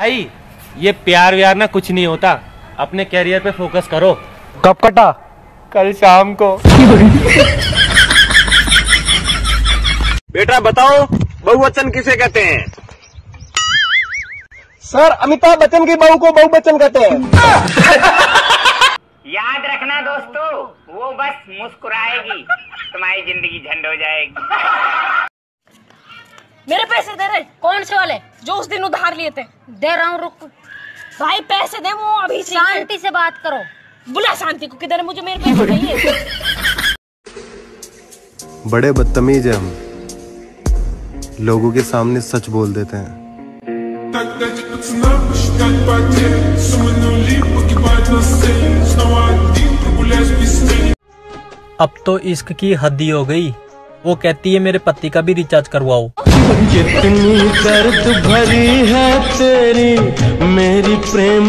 भाई ये प्यार व्यार ना कुछ नहीं होता। अपने कैरियर पे फोकस करो। कब कटा? कल शाम को। बेटा बताओ बहुवचन किसे कहते हैं? सर अमिताभ बच्चन की बहू को बहु बच्चन कहते हैं। याद रखना दोस्तों वो बस मुस्कुराएगी तुम्हारी ज़िंदगी झंड हो जाएगी। पैसे दे रहे? कौन से वाले? जो उस दिन उधार लिए थे। दे रहा हूँ रुक। भाई पैसे दे वो अभी शांति से बात करो। बुला शांति को किधर मुझे मेरे पैसे चाहिए। बड़े बदतमीज है हम। लोगों के सामने सच बोल देते हैं। अब तो इश्क की हद ही हो गई। वो कहती है मेरे पति का भी रिचार्ज करवाओ। कितनी दर्द भरी है तेरी मेरी प्रेम